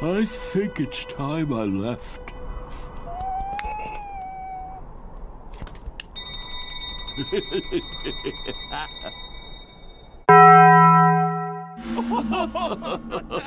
I think it's time I left.